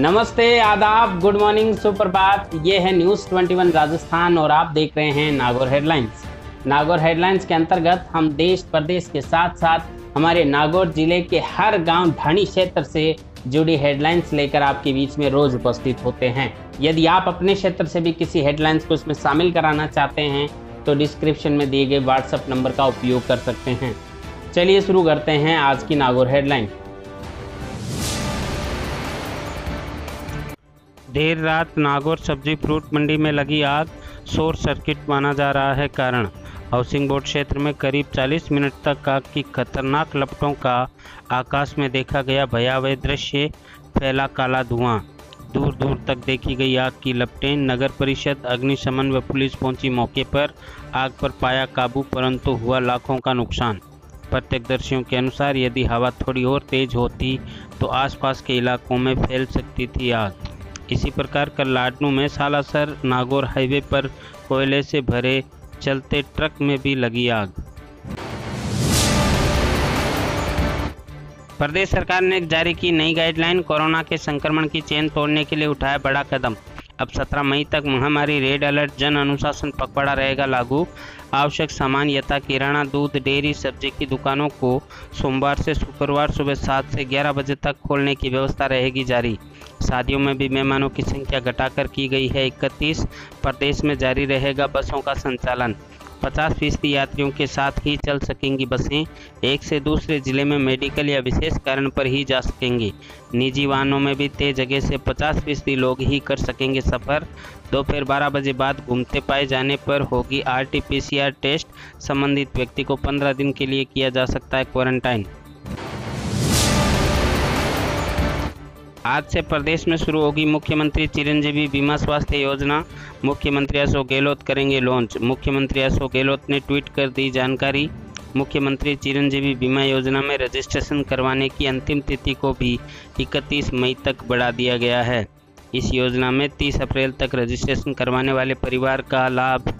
नमस्ते, आदाब, good morning, सुप्रभात। ये है न्यूज़ 21 राजस्थान और आप देख रहे हैं नागौर हेडलाइंस। नागौर हेडलाइंस के अंतर्गत हम देश प्रदेश के साथ साथ हमारे नागौर ज़िले के हर गाँव ढाणी क्षेत्र से जुड़ी हेडलाइंस लेकर आपके बीच में रोज उपस्थित होते हैं। यदि आप अपने क्षेत्र से भी किसी हेडलाइंस को इसमें शामिल कराना चाहते हैं तो डिस्क्रिप्शन में दिए गए व्हाट्सएप नंबर का उपयोग कर सकते हैं। चलिए शुरू करते हैं आज की नागौर हेडलाइन। देर रात नागौर सब्ज़ी फ्रूट मंडी में लगी आग। शोर सर्किट माना जा रहा है कारण। हाउसिंग बोर्ड क्षेत्र में करीब 40 मिनट तक आग की खतरनाक लपटों का आकाश में देखा गया भयावह दृश्य फैला काला धुआँ। दूर दूर तक देखी गई आग की लपटें नगर परिषद, अग्निशमन व पुलिस पहुँची मौके पर। आग पर पाया काबू, परंतु हुआ लाखों का नुकसान। प्रत्यक्षदर्शियों के अनुसार यदि हवा थोड़ी और तेज होती तो आसपास के इलाकों में फैल सकती थी आग। इसी प्रकार कल लाडनू में सालासर नागौर हाईवे पर कोयले से भरे चलते ट्रक में भी लगी आग। प्रदेश सरकार ने जारी की नई गाइडलाइन, कोरोना के संक्रमण की चेन तोड़ने के लिए उठाया बड़ा कदम। अब 17 मई तक महामारी रेड अलर्ट, जन अनुशासन पखवाड़ा रहेगा लागू। आवश्यक सामान यथा किराना, दूध, डेयरी, सब्ज़ी की दुकानों को सोमवार से शुक्रवार सुबह सात से ग्यारह बजे तक खोलने की व्यवस्था रहेगी जारी। शादियों में भी मेहमानों की संख्या घटाकर की गई है। इकतीस प्रदेश में जारी रहेगा बसों का संचालन। पचास फ़ीसदी यात्रियों के साथ ही चल सकेंगी बसें। एक से दूसरे ज़िले में मेडिकल या विशेष कारण पर ही जा सकेंगी। निजी वाहनों में भी तय जगह से पचास फ़ीसदी लोग ही कर सकेंगे सफ़र। दोपहर बारह बजे बाद घूमते पाए जाने पर होगी आरटीपीसीआर टेस्ट। संबंधित व्यक्ति को पंद्रह दिन के लिए किया जा सकता है क्वारंटाइन। आज से प्रदेश में शुरू होगी मुख्यमंत्री चिरंजीवी बीमा स्वास्थ्य योजना। मुख्यमंत्री अशोक गहलोत करेंगे लॉन्च मुख्यमंत्री अशोक गहलोत ने ट्वीट कर दी जानकारी। मुख्यमंत्री चिरंजीवी बीमा योजना में रजिस्ट्रेशन करवाने की अंतिम तिथि को भी 31 मई तक बढ़ा दिया गया है। इस योजना में 30 अप्रैल तक रजिस्ट्रेशन करवाने वाले परिवार का लाभ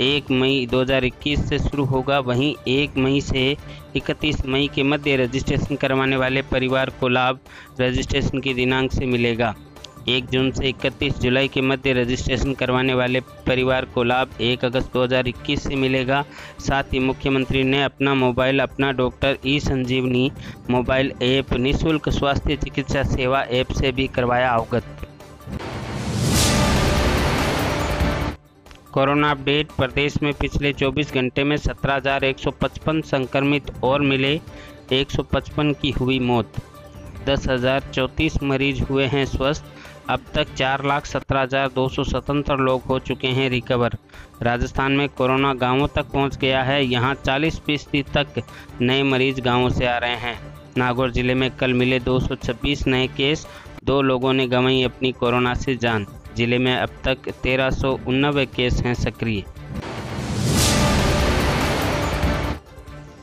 एक मई 2021 से शुरू होगा। वहीं एक मई से 31 मई के मध्य रजिस्ट्रेशन करवाने वाले परिवार को लाभ रजिस्ट्रेशन की दिनांक से मिलेगा। एक जून से 31 जुलाई के मध्य रजिस्ट्रेशन करवाने वाले परिवार को लाभ 1 अगस्त 2021 से मिलेगा। साथ ही मुख्यमंत्री ने अपना मोबाइल, अपना doctor E Sanjeevani mobile app निःशुल्क स्वास्थ्य चिकित्सा सेवा ऐप से भी करवाया अवगत। Corona update. प्रदेश में पिछले 24 घंटे में 17,155 संक्रमित और मिले। 155 की हुई मौत। दस मरीज़ हुए हैं स्वस्थ। अब तक चार लाख सत्रह हज़ार दो सौ सतहत्तर लोग हो चुके हैं रिकवर। राजस्थान में कोरोना गाँवों तक पहुँच गया है। यहाँ 40 फ़ीसदी तक नए मरीज़ गाँवों से आ रहे हैं। नागौर ज़िले में कल मिले 226 नए केस। दो लोगों ने गंवाई अपनी कोरोना से जान। ज़िले में अब तक तेरह केस हैं सक्रिय।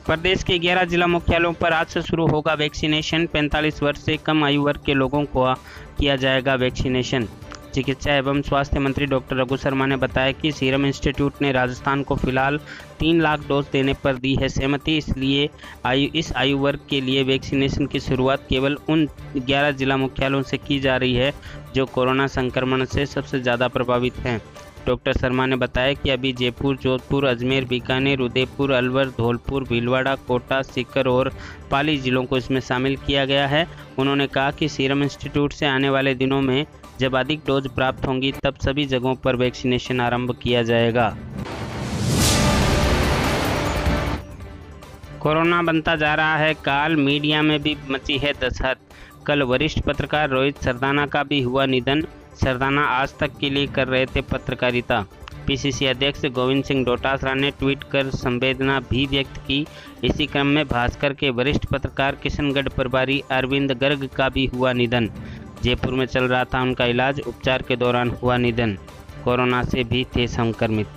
प्रदेश के 11 जिला मुख्यालयों पर आज से शुरू होगा वैक्सीनेशन। 45 वर्ष से कम आयु वर्ग के लोगों को किया जाएगा वैक्सीनेशन। चिकित्सा एवं स्वास्थ्य मंत्री डॉक्टर रघु शर्मा ने बताया कि सीरम इंस्टीट्यूट ने राजस्थान को फ़िलहाल तीन लाख डोज देने पर दी है सहमति। इसलिए आयु, इस आयु वर्ग के लिए वैक्सीनेशन की शुरुआत केवल उन 11 जिला मुख्यालयों से की जा रही है जो कोरोना संक्रमण से सबसे ज़्यादा प्रभावित हैं। डॉक्टर शर्मा ने बताया कि अभी जयपुर, जोधपुर, अजमेर, बीकानेर, उदयपुर, अलवर, धौलपुर, भीलवाड़ा, कोटा, सीकर और पाली जिलों को इसमें शामिल किया गया है। उन्होंने कहा कि सीरम इंस्टीट्यूट से आने वाले दिनों में जब अधिक डोज प्राप्त होंगी, तब सभी जगहों पर वैक्सीनेशन आरंभ किया जाएगा। कोरोना बनता जा रहा है, काल मीडिया में भी मची है दशहत। कल वरिष्ठ पत्रकार रोहित सरदाना का भी हुआ निधन। सरदाना आज तक के लिए कर रहे थे पत्रकारिता। पीसीसी अध्यक्ष गोविंद सिंह डोटासरा ने ट्वीट कर संवेदना भी व्यक्त की। इसी क्रम में भास्कर के वरिष्ठ पत्रकार किशनगढ़ प्रभारी अरविंद गर्ग का भी हुआ निधन। जयपुर में चल रहा था उनका इलाज। उपचार के दौरान हुआ निधन। कोरोना से भी थे संक्रमित।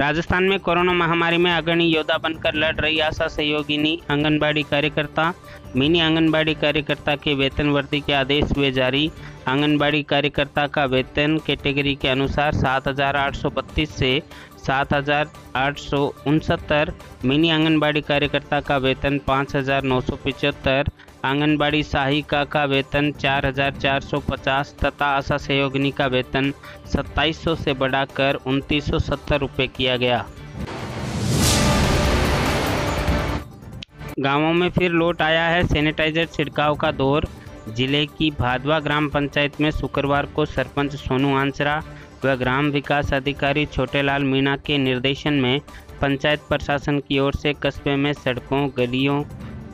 राजस्थान में कोरोना महामारी में अग्रणी योद्धा बनकर लड़ रही आशा सहयोगिनी आंगनबाड़ी कार्यकर्ता, मिनी आंगनबाड़ी कार्यकर्ता के वेतन वृद्धि के आदेश हुए जारी। आंगनबाड़ी कार्यकर्ता का वेतन कैटेगरी के अनुसार सात हज़ार आठ सौ बत्तीस से सात हज़ार आठ सौ उनसत्तर, मिनी आंगनबाड़ी कार्यकर्ता का वेतन पाँच हज़ार नौ सौ आंगनबाड़ी सहायिका का वेतन 4,450 तथा आशा सहयोगिनी का वेतन 2700 से बढ़ाकर उनतीस रुपये किया गया। गाँवों में फिर लौट आया है सैनिटाइजर छिड़काव का दौर। ज़िले की भादवा ग्राम पंचायत में शुक्रवार को सरपंच सोनू आंसरा व ग्राम विकास अधिकारी छोटेलाल मीणा के निर्देशन में पंचायत प्रशासन की ओर से कस्बे में सड़कों गलियों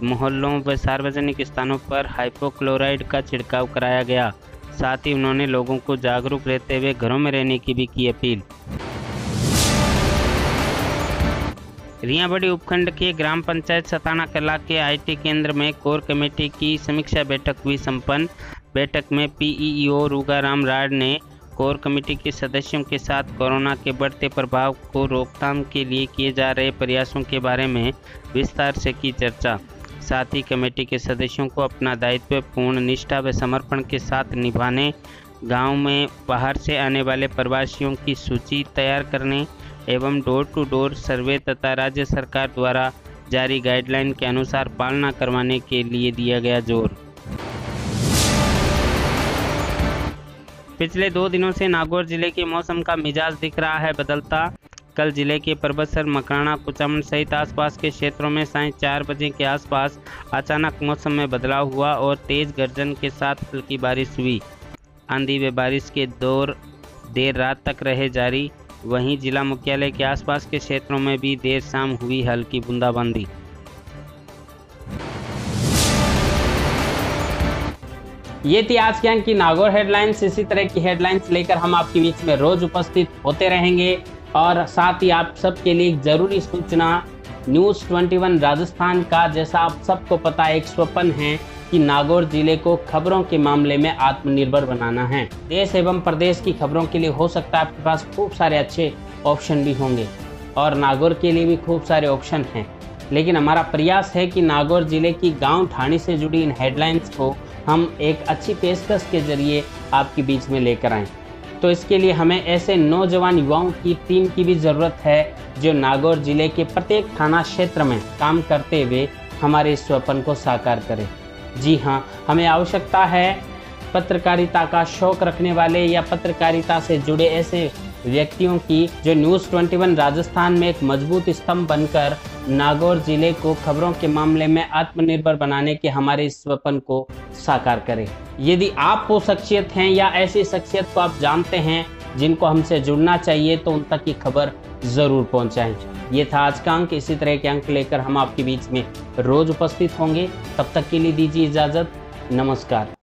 मोहल्लों व सार्वजनिक स्थानों पर हाइपोक्लोराइड का छिड़काव कराया गया। साथ ही उन्होंने लोगों को जागरूक रहते हुए घरों में रहने की भी की अपील। रियाबड़ी उपखंड के ग्राम पंचायत सताना कला के आईटी केंद्र में कोर कमेटी की समीक्षा बैठक हुई। संपन्न बैठक में पीईओ रूगाराम राड ने कोर कमेटी के सदस्यों के साथ कोरोना के बढ़ते प्रभाव को रोकथाम के लिए किए जा रहे प्रयासों के बारे में विस्तार से की चर्चा। साथ ही कमेटी के सदस्यों को अपना दायित्व, पूर्ण निष्ठा व समर्पण के साथ निभाने, गाँव में बाहर से आने वाले प्रवासियों की सूची तैयार करने एवं डोर टू डोर सर्वे तथा राज्य सरकार द्वारा जारी गाइडलाइन के अनुसार पालना करवाने के लिए दिया गया ज़ोर। पिछले दो दिनों से नागौर ज़िले के मौसम का मिजाज दिख रहा है बदलता। कल ज़िले के परबतसर मकराना, कुचामन सहित आसपास के क्षेत्रों में साय चार बजे के आसपास अचानक मौसम में बदलाव हुआ और तेज गर्जन के साथ हल्की बारिश हुई। आंधी व बारिश के दौर देर रात तक रहे जारी। वहीं जिला मुख्यालय के आसपास के क्षेत्रों में भी देर शाम हुई हल्की बूंदाबांदी। ये थी आज के अंक की नागौर हेडलाइंस इसी तरह की हेडलाइंस लेकर हम आपके बीच में रोज उपस्थित होते रहेंगे। और साथ ही आप सबके लिए एक ज़रूरी सूचना न्यूज़ 21 राजस्थान का, जैसा आप सबको पता एक स्वप्न है कि नागौर ज़िले को खबरों के मामले में आत्मनिर्भर बनाना है। देश एवं प्रदेश की खबरों के लिए हो सकता है आपके पास खूब सारे अच्छे ऑप्शन भी होंगे और नागौर के लिए भी खूब सारे ऑप्शन हैं। लेकिन हमारा प्रयास है कि नागौर ज़िले की गाँव ठाणी से जुड़ी इन हेडलाइंस को हम एक अच्छी पेशकश के ज़रिए आपके बीच में लेकर आएँ। तो इसके लिए हमें ऐसे नौजवान युवाओं की टीम की भी ज़रूरत है, जो नागौर ज़िले के प्रत्येक थाना क्षेत्र में काम करते हुए हमारे इस स्वप्न को साकार करें। जी हाँ हमें आवश्यकता है पत्रकारिता का शौक रखने वाले या पत्रकारिता से जुड़े ऐसे व्यक्तियों की, जो न्यूज़ 21 राजस्थान में एक मज़बूत स्तंभ बनकर नागौर ज़िले को खबरों के मामले में आत्मनिर्भर बनाने के हमारे स्वप्न को साकार करें। यदि आप वो शख्सियत हैं या ऐसी शख्सियत को आप जानते हैं, जिनको हमसे जुड़ना चाहिए तो उन तक की खबर ज़रूर पहुंचाएँ। ये था आज का अंक। इसी तरह के अंक लेकर हम आपके बीच में रोज उपस्थित होंगे। तब तक के लिए दीजिए इजाज़त। नमस्कार।